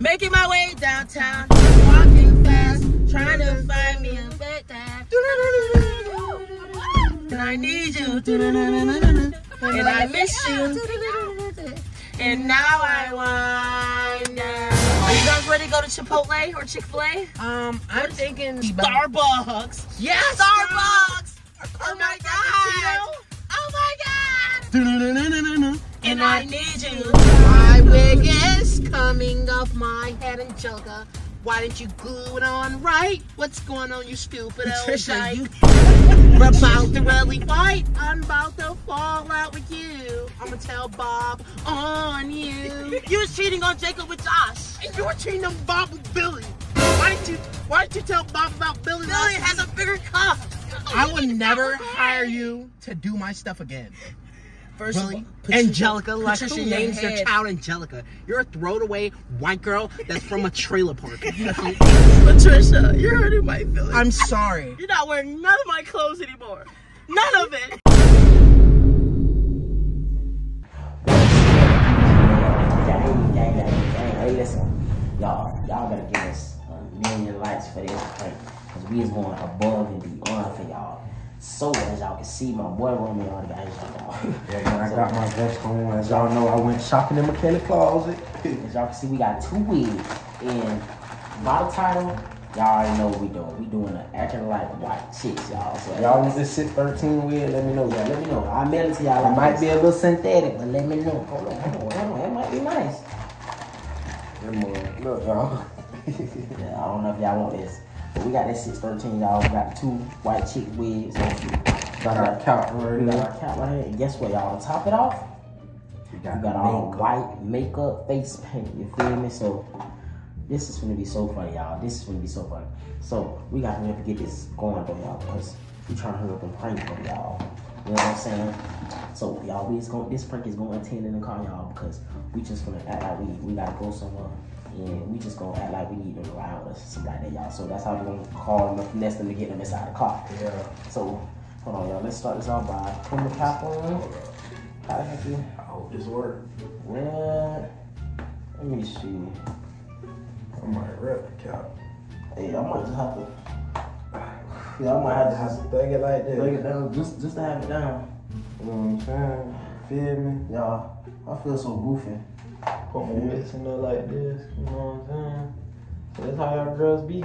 Making my way downtown, walking fast, trying to find me a bed that. And I need you, and I miss you, and now I wonder. Are you guys ready to go to Chipotle or Chick Fil A? Um, I'm thinking Starbucks. Yes, Starbucks. Oh my god. Oh my god. And I need you. My wig is coming off my head, and Angelica. Why didn't you glue it on right? What's going on, you stupid old dyke? you- We're about to really fight. I'm about to fall out with you. I'm gonna tell Bob on you. You was cheating on Jacob with Josh. And you were cheating on Bob with Billy. Why didn't you? Why didn't you tell Bob about Billy? Billy has a bigger cup. I would never hire you to do my stuff again. First of all, Patricia- Angelica, like Patricia, who your names their child Angelica? You're a throwaway white girl that's from a trailer park. Patricia, you're hurting my feelings. I'm sorry. You're not wearing none of my clothes anymore. None of it. Hey, listen, y'all, y'all gotta give us a million likes for this prank, cause we is going above and beyond for y'all. So as y'all can see, my boy Romeo already got his on. Yeah, I got my vest on. As y'all know, I went shopping in McKenna Closet. As y'all can see, we got two wigs, and by the title, y'all already know what we doing. We doing an acting like white chicks, y'all. So Y'all want this shit 13 with? Let me know. Yeah, let me know. I'll mail it to y'all. It like might this. be a little synthetic. but let me know. Hold on, hold on, hold on. It might be nice. Look, y'all. Yeah, I don't know if y'all want this. But we got that 613, y'all. We got two white chick wigs. Got our We right got here. our cap right here. And guess what, y'all? To top it off, We we got all white makeup, face paint. You feel me? So this is gonna be so funny, y'all. This is gonna be so funny. So we got to get this going though, y'all, because we trying to hurry up and prank for y'all. You know what I'm saying? So y'all, we just gonna this prank is going to attend in the car, y'all, because we just gonna act like we we gotta go somewhere. And we just gonna act like we need them to ride with us, something like that, y'all. So that's how we gonna call them, finesse them to get them inside the car. Yeah. So, hold on, y'all. Let's start this off by putting the cap on. How the heck you? Oh, I hope this works. Well, let me see. I might rep the cap. Hey, I might just have to. Yeah, I might have to Just have thug it like to take it down just just to have it down. You know what I'm saying? Feel me? Y'all, I feel so goofy. Put my mixing up like this. You know what I'm saying? So that's how y'all girls be.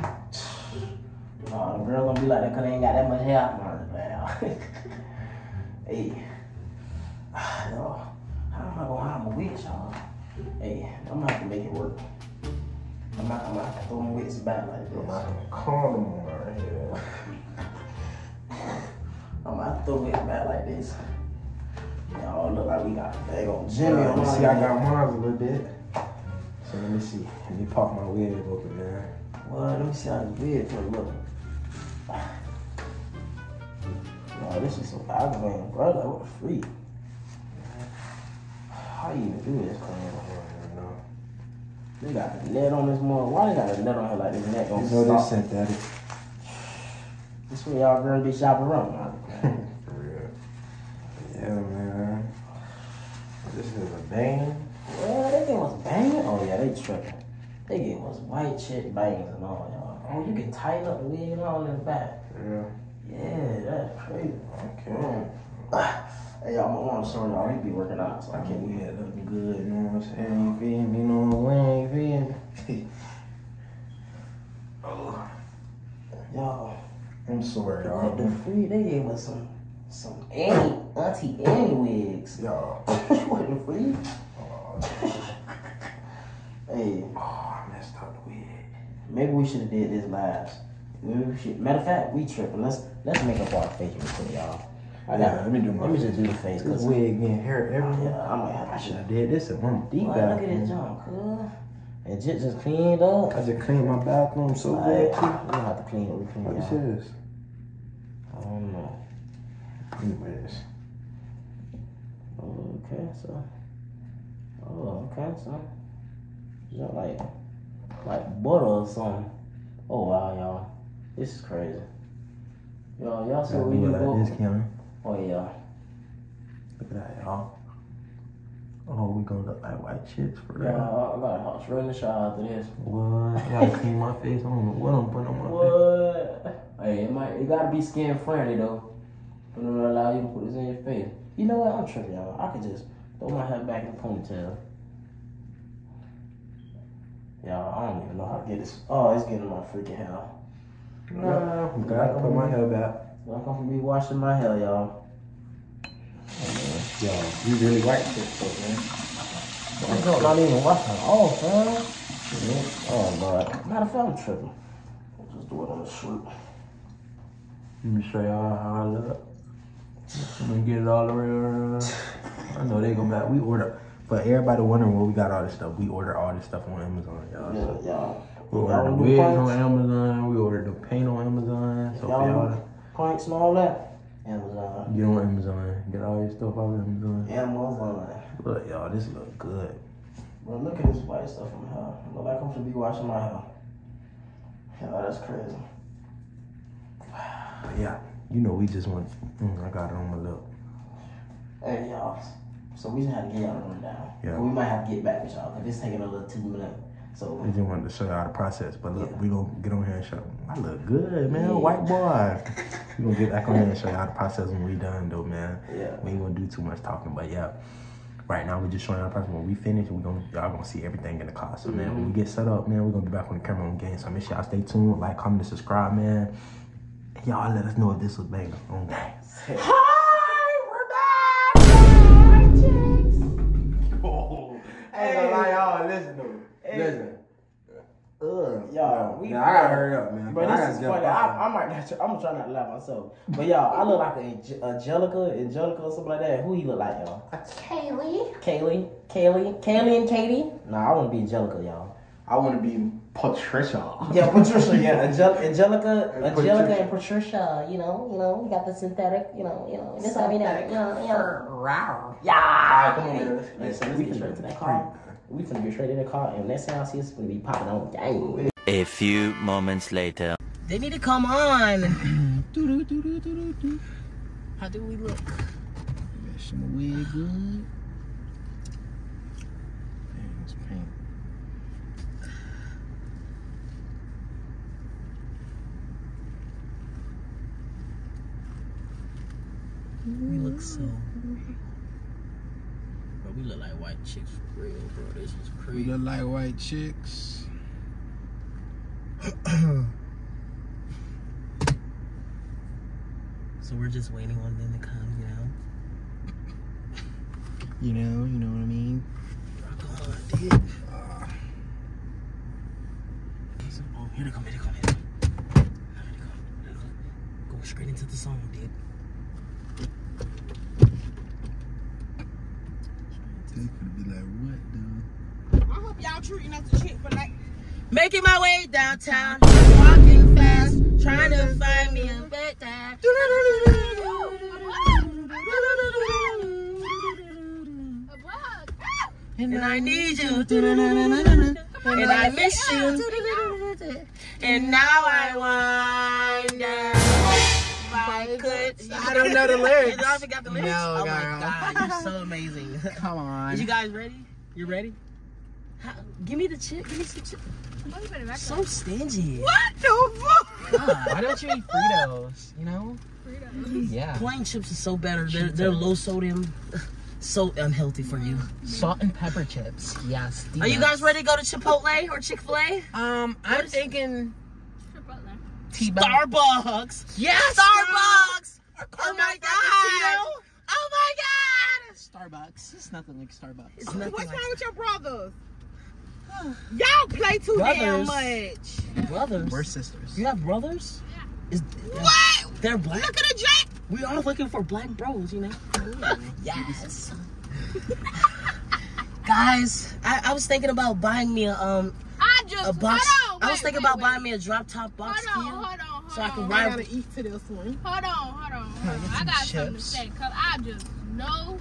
Nah, the girl gonna be like that because they ain't got that much hair. Nah, man. hey, y'all, how am I gonna hide my wigs, y'all? Hey, I'm gonna have to make it work. I'm not, I'm gonna have to throw my wigs back like this. I'm not gonna condom on right here. I'm gonna to throw it back like this. Y'all look like we got a bag on Jimmy on you our see, I got mine a little bit. So let me see. Let me pop my wig open, man. Well, let me see how this wig feel look. No, this is so aggravating, bro. Like, what a freak? How you even do this, I man? don't know. They got a net on this more. Why they got a net on here like this net You don't know this stop? synthetic. This where y'all gonna be shopping around. man. For real. Yeah, man. This is a bang. Well, they gave us banging. Oh yeah, they tripping. They gave us white chick bangs and all, y'all. Oh, you can tighten up the wig and all in the back. Yeah. Yeah, that's crazy. Okay. Hey, y'all, I'm sorry, y'all. He be working out, so I can't be Yeah, looking good, you know what I'm saying? You feel me? You know what I'm saying? You feel me? oh, Y'all, I'm sorry, y'all. the free, they gave us some, some Annie, Auntie Annie wigs. Y'all. what, the free? Oh, Oh, Hey, oh, I messed up the wig. maybe we should have did this last. Maybe we should. Matter of fact, we tripping. Let's let's make up our face real quick, y'all. I got. Yeah, let me do my Let me just do the face, This cause wig getting hair everywhere. yeah, I might have I to. should have did this at one deep Boy, look at this junk, cuz. And just just cleaned up. I just cleaned my bathroom so Like, good we don't have to clean it. We clean What it. this is? I don't know. Anyways. Oh, okay, so. Oh, okay, so. Is that like, like butter or something? Oh wow, y'all, this is crazy. Y'all, y'all see what we do like this. Oh yeah. Look at that, y'all. Oh, we gonna look like white chicks for Yeah. I got a hot straight in the shower after this. What? I gotta clean my face. I don't know what I'm putting on my face. What? Hey, it might. It gotta be skin friendly though. But don't allow you to put this in your face. You know what? I'm tripping, y'all. I could just throw my hair back in a ponytail. Y'all, I don't even know how to get this. Oh, it's getting my freaking hair. Nah, I'm glad I put my hair back. I'm gonna be washing my hair, y'all. Oh, Yo, you really white chicks, though, man. I'm not even washing it off, man. Oh, God. Matter of fact, I'm tripping. I'll just do it on the shirt. Let me show y'all how I look. I'm gonna get it all the way around. I know they gonna back. We order. For everybody wondering where we got all this stuff, we order all this stuff on Amazon, y'all. Yeah, So y'all. we Y'all ordered the wigs on? Amazon. We ordered the paint on Amazon. So Y'all y'all want pranks and all that? Amazon. get on Amazon, get all your stuff off Amazon. Amazon. Look, y'all, this look good. Bro, look at this white stuff on my hair. Look like I'm gonna be washing my hair. Yeah, that's crazy. But yeah, you know, we just want. Mm, I got it on my lip. Hey, y'all. So we just had to get y'all a rundown. Yeah. We might have to get back with y'all because it's taking a little two minutes. So We just wanted to show y'all the process. But look, Yeah. we gonna get on here and show. I look good, man. Yeah. White boy. we gonna get back on here and show y'all the process when we done, though, man. yeah. We ain't gonna do too much talking, but yeah. Right now, we're just showing y'all the process. When we finish, we gonna y'all gonna see everything in the car. So man, when we mm-hmm. get set up, man, we gonna be back on the camera on game. So make sure y'all stay tuned, like, comment, and subscribe, man. Y'all let us know if this was banger on game. We- Now, I gotta hurry up, man. But this gotta is funny. I, I might, I'm gonna try not to laugh myself. But y'all, I look like a Angelica, Angelica or something like that. Who he look like, y'all? Kaylee. Kaylee, Kaylee, Kaylee and Katie. Nah, I want to be Angelica, y'all. I want to be Patricia. Yeah, Patricia. Yeah, Angel- Angelica, And Angelica, Patricia. and Patricia. You know, you know, we got the synthetic. You know, you know, this how we know. You know, you know. Yeah. Alright, come on, man. Listen, let's get straight to that car. We finna get straight in the car, and next time I see us, gonna be popping on. Dang. A few moments later. They need to come on. How do we look? Some wig good. Damn, paint. We look so. Bro, we look like white chicks for real, bro. This is crazy. We look like white chicks. So we're just waiting on them to come, you know. You know, you know what I mean? Rock on, dude. Oh, here they come, here they come, here they come. Here they come, here they come. Go straight into the song, dude. They could be like, what, dude? I hope y'all treating us a chick for like Making my way downtown, walking fast, trying to find me a bed time. And I need you, and I miss you, and now I wonder if I could. I don't know the lyrics. You don't forgot the lyrics? No, oh my god, you're so amazing. Come on. Is you guys ready? You ready? How, give me the chip. Give me some chip. So stingy. What the fuck? God. Why don't you eat Fritos? You know? Yeah. Plain chips are so better. They're, they're low sodium, so unhealthy for you. Salt and pepper chips. Yes. Are you guys ready to go to Chipotle or Chick Fil A? Um, I'm What is- thinking T-bone. Starbucks. Yes, Starbucks. Oh Oh my god. Oh my god! Starbucks. It's nothing like Starbucks. It's nothing What's like wrong with your brothers? Y'all play too damn Brothers? much. brothers. We're sisters. You have brothers? Is, What? They're black. Look at the Jack. We are looking for black bros, you know. yes. Guys, I, I was thinking about buying me a um I just a box. Hold on, I was thinking wait, about wait. buying me a drop top box Hold on, can, hold on, hold so I can ride. Hold gotta eat to this one. on, hold on, hold on. I some got something to chips. say. Cause I just know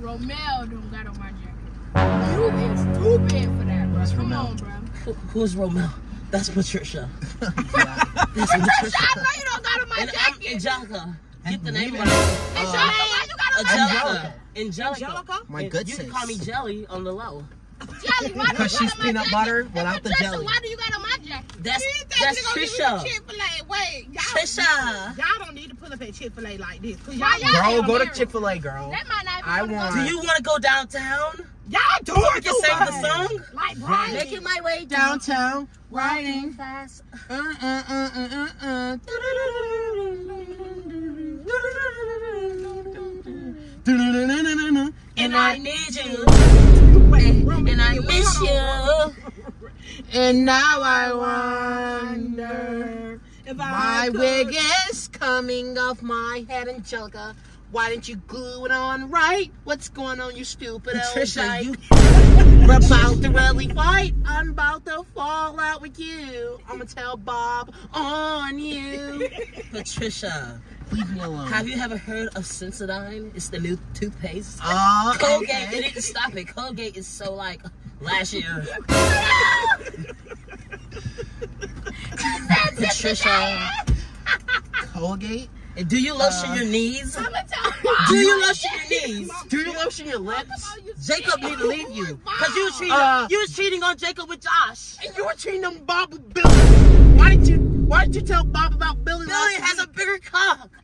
Romel don't got on my jacket. You is too big for that, bro. Come Romel? on, bro. Who, who's Romel? That's Patricia. That's Patricia, Patricia. I know you don't got on my And I'm. Angelica. Get the name Leave right. it. Angelica, why you got Angelica. Angelica. Angelica? My And good You sis. can call me Jelly on the low. Jelly, why do you Because got she's on my peanut jacket? butter without the jelly. Why do you got on my jacket? That's These days that's they gonna give you Trisha. Chick-fil-A. Wait, y'all, Trisha. y'all don't need to pull up at Chick-fil-A like this. Why y'all, y'all Girl, go to? Chick Fil A, girl. That might not be I want- Do you want to go downtown? Y'all do We it can too sing the song. Like Brian. Making my way Downtown, riding fast. Uh, uh, uh, uh, uh, uh. And I need you. Wait, And I wait, miss you. And now I wonder If my I could- wig is coming off my head, Angelica. Why didn't you glue it on right? What's going on, you stupid old Patricia, dyke? you We're about to really fight. I'm about to fall out with you. I'm gonna tell Bob on you. Patricia. Leave me alone. Have you ever heard of Sensodyne? It's the new toothpaste. Oh, Colgate, okay. they need to stop it. Colgate is so like last year. Patricia, Colgate? and do you lotion uh, your knees? Do you lotion your knees? Do you lotion your lips? Jacob need to leave you because you was cheating. Uh, you was cheating on Jacob with Josh. And you were treating them Bob with Billy. Why didn't you? Why didn't you tell Bob about Billy? Billy has a bigger cock.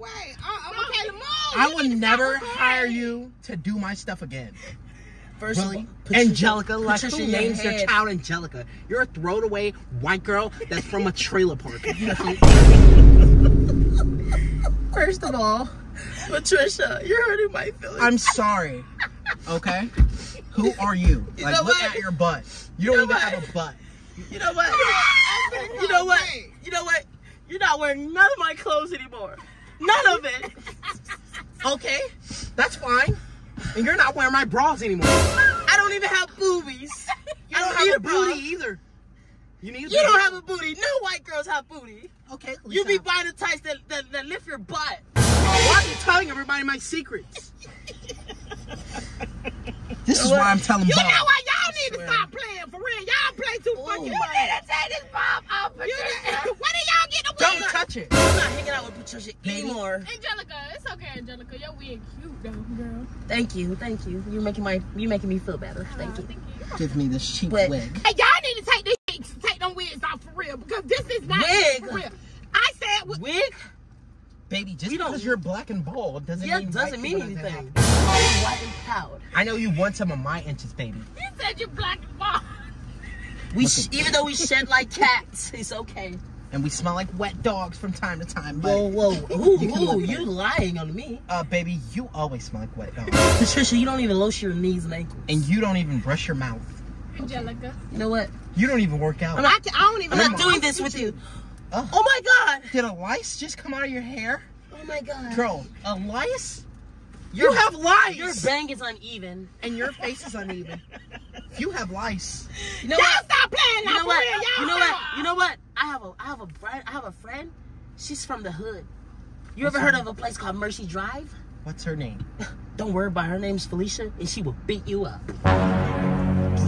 Wait, uh, I'm okay. I would never hire you to do my stuff again. First of all, Angelica, like Patricia, who your names their child Angelica? You're a throwaway white girl that's from a trailer park. First of all, Patricia, you're hurting my feelings. I'm sorry. Okay? Who are you? You Like, look what? at your butt. You don't even what? have a butt. You know what? You know what? You know what? You're not wearing none of my clothes anymore. None of it. Okay, that's fine. And you're not wearing my bras anymore. I don't even have boobies. You I don't don't have need a a bra. booty either. You need. You don't have a booty. No white girls have booty. Okay. You be buying the tights that, that, that lift your butt. Why are you telling everybody my secrets? this is why I'm telling You Bob. know what? Y'all need to stop playing for real. Y'all play too oh, fucking You much. need to take this bomb off, You need- When did y'all get the Don't wig? touch it. I'm not hanging out with Patricia Baby. anymore. Angelica, it's okay, Angelica. Your wig cute though, girl. Thank you, thank you. You're making my you making me feel better. Thank you. Thank you. Give me this cheap But- wig. Hey, y'all need to take this, take them wigs off for real because this is not Wig? for real. I said, wi- Wig? Baby, just We because you're black and bald doesn't Yeah, mean doesn't mean anything. have- I'm white and proud. I know you want some of my inches, baby. You said you're black and bald. We sh- even though we shed like cats, it's okay. And we smell like wet dogs from time to time. Whoa, whoa, who, You can who? look at You lying on me, uh, baby, you always smell like wet dogs. Patricia? You don't even lotion your knees and ankles. and you don't even brush your mouth. Angelica. You know what? You don't even work out. I'm not- I don't even I'm not doing this with you. Oh. Oh my god! Did a lice just come out of your hair? Oh my god! Girl, a lice? Your- You have lice! Your bang is uneven. and your face is uneven. You have lice. You know Y'all what? stop playing You know what? real. Y'all know what? You know what? I have a I have a friend. I have a friend. She's from the hood. You ever heard of a place called Mercy Drive? What's her name? Don't worry about her. her name's Felicia, and she will beat you up.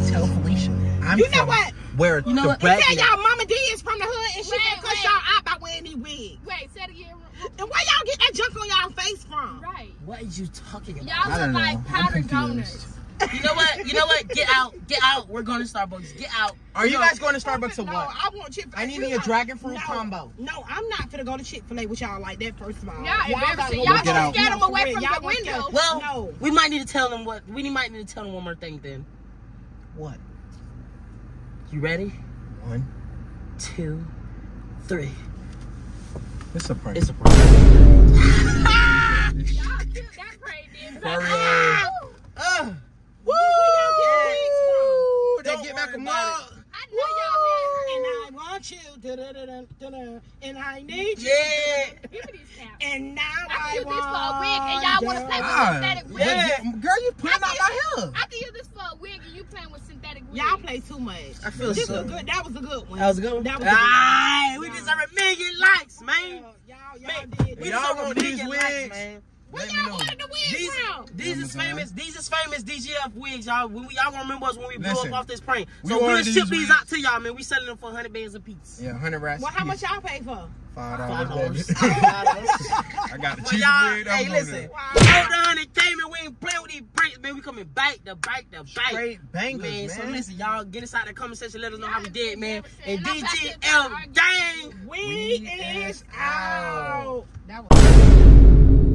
Tell Felicia. I'm You know from what? Where You know the what? red Tell y'all Mama D is from the hood and she Wait, can cuss y'all out by wearing these wigs. Wait, say it again. And where y'all get that junk on y'all face from? Right. What are you talking about? Y'all look like I'm powdered donuts. You know what? You know what? Get out. Get out. We're going to Starbucks. Get out. Are you guys going to Starbucks or no, what? I want Chick-fil-A. I need me a dragon fruit no, combo. No, I'm not finna go to Chick-fil-A with y'all like that, first of all. Y'all gotta embarrassing. go Y'all with- get gonna out. scare them away from the y'all gonna scare- window. Well, No. we might need to tell them what. We might need to tell them one more thing. Then What? You ready? One, two, three. It's a prank. It's a prank. Y'all cute. That parade did. For. Uh, Woo! They Don't get back a about mug. I know y'all And I want you, and I need you. yeah. Give me these snaps. And now I I can use this for a want wig, and y'all want to play with Ah, synthetic wig. Yeah. Girl, you putting out my hair. I can use this for a wig, and you playing with synthetic. Y'all play too much. I feel This so. was good. That was a good one. That was a good one. That was a good one. Aye, we deserve a million likes, man. Y'all, y'all did. we Y'all deserve a want these million wigs? likes, man. Where Let me y'all ordered the wig These, from? these is is famous. These is famous DGF wigs, y'all. We, y'all gonna remember us when we blew Listen, up off this prank. we So we'll ordered ship these these wigs. out to y'all, man. We selling them for 100 bands a piece. Yeah, hundred rats. Well, how much y'all pay for? Five Five dollars. dollars. baby. Five dollars. I got the But cheapest wig. hey, listen. on Hold the 100 came and we ain't playing with these breaks, man. We coming bike, the bike. to back. Straight bangers, man. So listen, y'all get inside the comment section. Let us know how we did, man. And I'm DGF gang, we We is is out. That was.